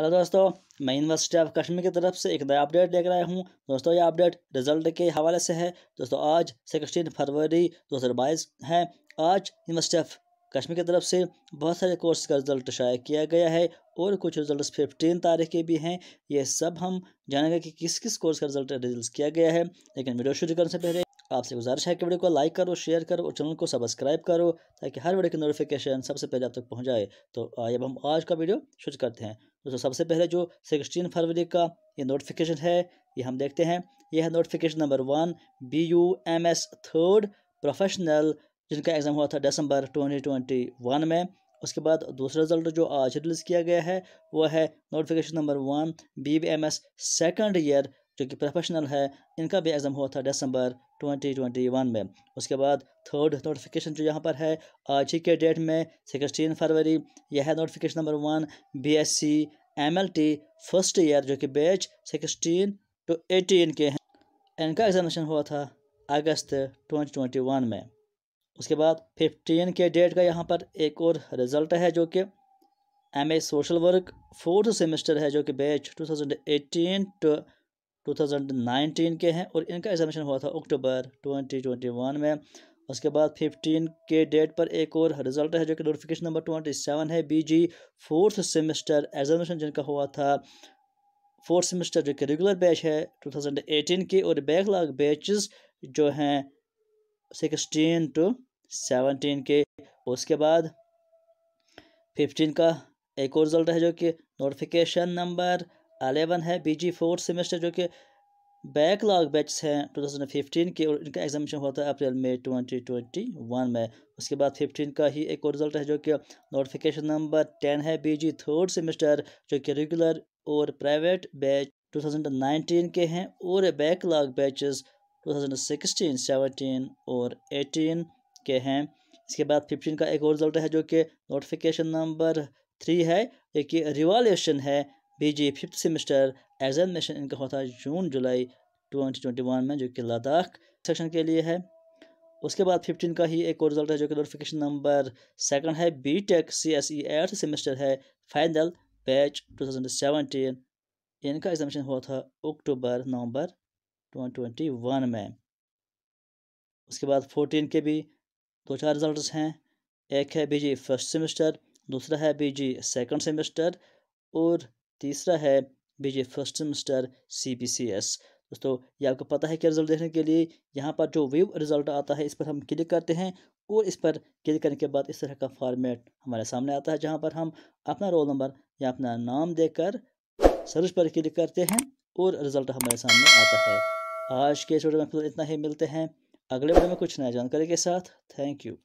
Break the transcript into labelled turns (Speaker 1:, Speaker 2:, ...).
Speaker 1: Hello दोस्तों, मैं university of Kashmir की तरफ़ से एक नया अपडेट देख रहा हूँ। दोस्तों, ये अपडेट रिज़ल्ट के हवाले से है। दोस्तों, आज सिक्सटीन फरवरी दो हज़ार बाईस है। आज यूनिवर्सिटी ऑफ़ कश्मीर की तरफ़ से बहुत सारे कोर्स का रिज़ल्ट शाया किया गया है और कुछ रिज़ल्ट फिफ्टीन तारीख के भी हैं। ये सब हम जानेंगे कि किस किस कोर्स का रिज़ल्ट रिलीज़ किया गया है। लेकिन वीडियो शुरू करने से पहले आपसे गुजारिश है कि वीडियो को लाइक करो, शेयर करो और चैनल को सब्सक्राइब करो ताकि हर वीडियो की नोटिफिकेशन सबसे पहले आप तक पहुँच जाए। तो अब हम आज का वीडियो शुरू करते हैं। दोस्तों, सबसे पहले जो सिक्सटीन फरवरी का ये नोटिफिकेशन है, ये हम देखते हैं। यह है notification number one B U M S third professional, जिनका एग्ज़ाम हुआ था दिसंबर 2021 में। उसके बाद दूसरा रिज़ल्ट जो आज रिलीज़ किया गया है, वो है notification number one B B M S second year, जो कि प्रोफेशनल है, इनका भी एग्ज़ाम हुआ था दिसंबर 2021 में। उसके बाद थर्ड नोटिफिकेशन जो यहाँ पर है, आज ही के डेट में सिक्सटीन फरवरी, यह है notification number one B S C M L T first year जो कि बैच सिक्सटीन टू एटीन के हैं। इनका एग्जामिनेशन हुआ था अगस्त 2021 में। उसके बाद फिफ्टीन के डेट का यहाँ पर एक और रिज़ल्ट है जो कि M A social work fourth semester है, जो कि बैच 2018 टू 2019 के हैं और इनका एग्जामिनेशन हुआ था अक्टूबर 2021 में। उसके बाद 15 के डेट पर एक और रिज़ल्ट है जो कि नोटिफिकेशन नंबर 27 है। बीजी फोर्थ सेमेस्टर एग्जामिनेशन जिनका हुआ था फोर्थ सेमेस्टर जो कि रेगुलर बैच है 2018 के और बैकलॉग बैचेस जो हैं 16 टू 17 के। उसके बाद 15 का एक और रिज़ल्ट है जो कि नोटिफिकेशन नंबर अलेवन है बी जी फोर्थ सेमेस्टर जो कि बैकलॉग बैच हैं 2015 के और इनका एग्जामिनेशन हुआ था अप्रैल में 2021 में। उसके बाद 15 का ही एक और रिज़ल्ट है जो कि नोटिफिकेशन नंबर 10 है बी जी थर्ड सेमेस्टर जो कि रेगुलर और प्राइवेट बैच 2019 के हैं और बैकलॉग बैचेस 2016, 17 और 18 के हैं। इसके बाद 15 का एक और रिज़ल्ट है जो कि नोटिफिकेशन नंबर थ्री है एक रिवॉल्यूशन है बीजी फिफ्थ सेमेस्टर एग्जामिनेशन इनका होता है जून जुलाई 2021 में जो कि लद्दाख सेक्शन के लिए है उसके बाद 15 का ही एक और रिज़ल्ट है जो कि नोटिफिकेशन नंबर सेकंड है B tech C S E eighth semester है फाइनल बैच 2017 इनका एग्जामिनेशन हुआ था अक्टूबर नवंबर 2021 में उसके बाद 14 के भी दो चार रिज़ल्ट हैं एक है बीजी फ़र्स्ट सेमेस्टर दूसरा है बीजी सेकंड सेमेस्टर और तीसरा है B J first semester C B C S दोस्तों, ये आपको पता है कि रिज़ल्ट देखने के लिए? यहाँ पर जो व्यू रिज़ल्ट आता है, इस पर हम क्लिक करते हैं और इस पर क्लिक करने के बाद इस तरह का फॉर्मेट हमारे सामने आता है, जहाँ पर हम अपना रोल नंबर या अपना नाम देकर सर्च पर क्लिक करते हैं और रिज़ल्ट हमारे सामने आता है। आज के इस वीडियो में फ़िलहाल इतना ही, मिलते हैं अगले वीडियो में कुछ नया जानकारी के साथ। Thank you